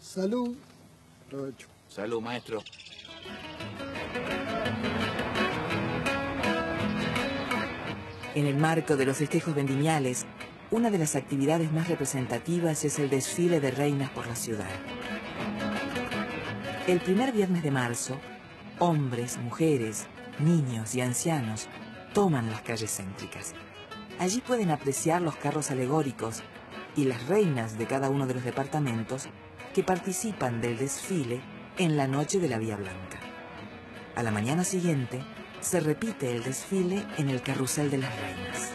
Salud. Provecho. Salud, maestro. En el marco de los festejos vendimiales, una de las actividades más representativas es el desfile de reinas por la ciudad. El primer viernes de marzo, hombres, mujeres, niños y ancianos toman las calles céntricas. Allí pueden apreciar los carros alegóricos y las reinas de cada uno de los departamentos que participan del desfile en la noche de la Vía Blanca. A la mañana siguiente se repite el desfile en el carrusel de las reinas.